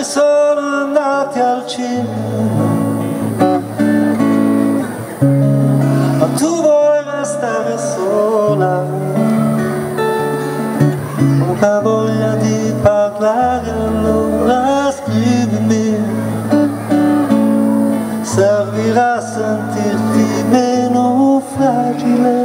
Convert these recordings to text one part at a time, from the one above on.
altri sono andati al cinema? Ma tu vuoi restare sola? Ho voglia di parlare allora scrivimi. Servirà a sentirti meno fragile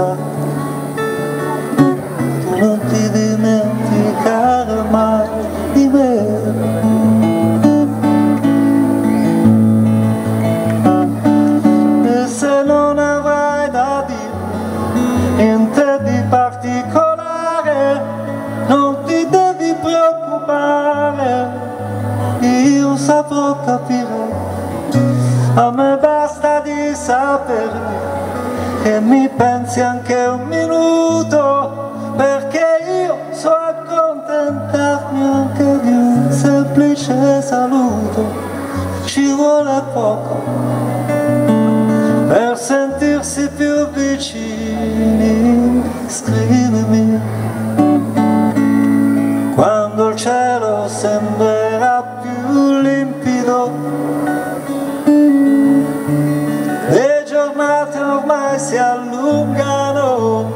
indifferenza tu non ti dimenticare mai di me. E se non avrai da dire niente di particolare non ti devi preoccupare. Io saprò capire. A me basta di sapere che mi pensi anche un minuto perché io so accontentarmi anche di un semplice saluto. Ci vuole poco per sentirsi più vicini scrivimi si allungano.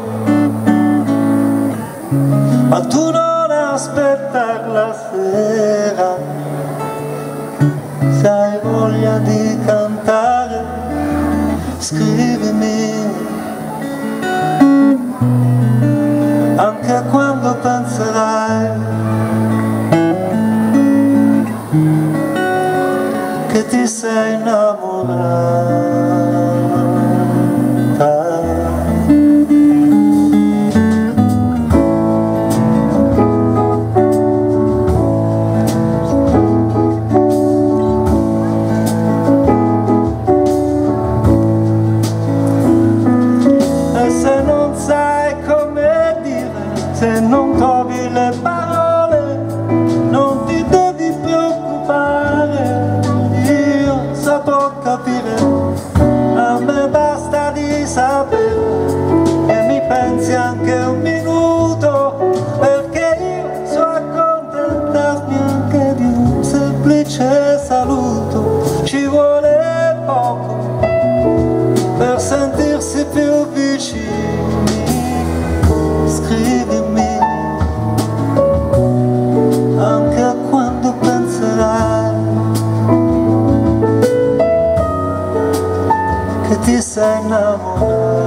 Ma tu non aspettare la sera. Se hai voglia di cantare scrivimi. Anche quando penserai che ti sei innamorata se non trovi le parole, non ti devi preoccupare, io saprò capire, a me basta di sapere che mi pensi anche un minuto, perché io so accontentarmi anche di un semplice saluto, ci vuole poco per sentirsi più vicini ti sei innamorato